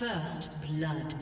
First blood.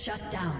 Shut down.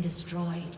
Destroyed.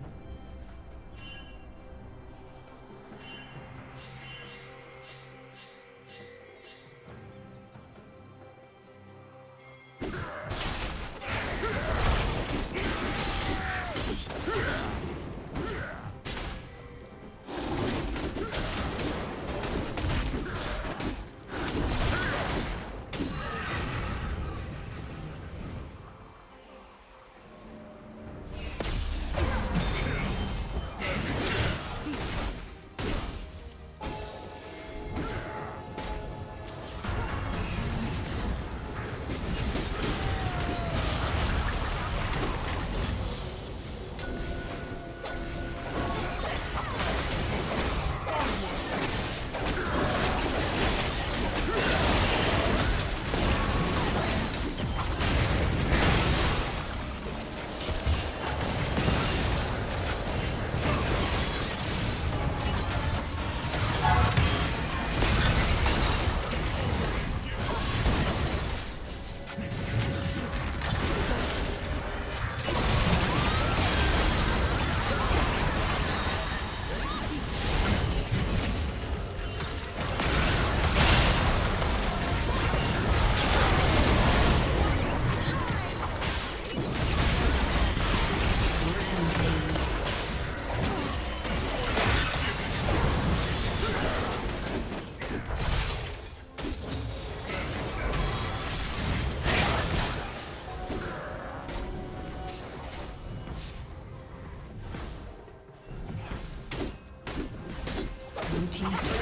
team's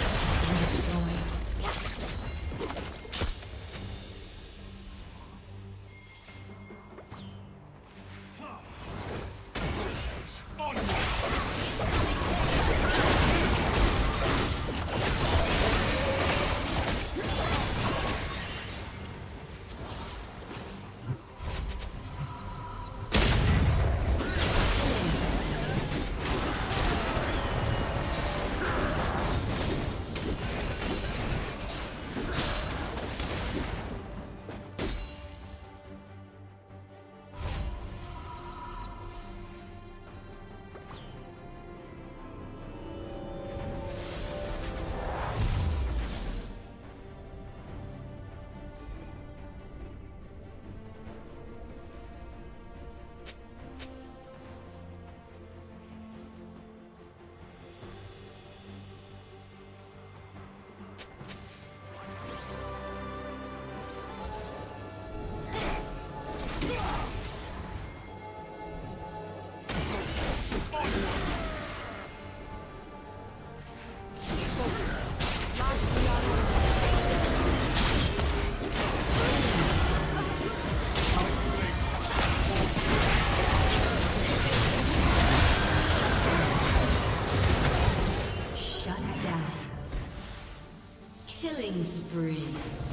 Killing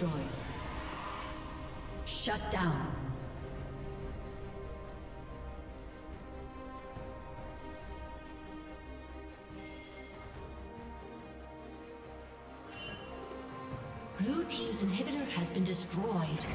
spree. Shut down. Blue Team's inhibitor has been destroyed.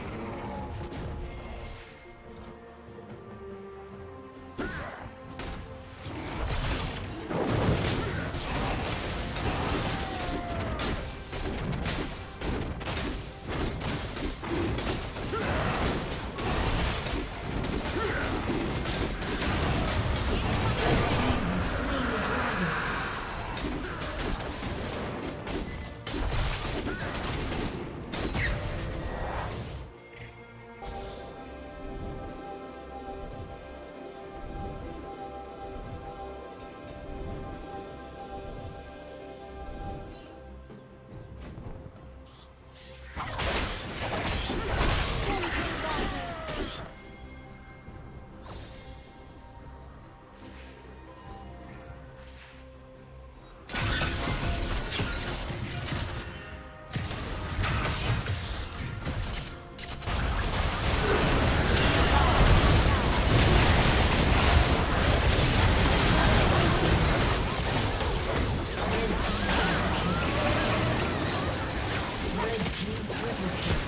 Triple kill.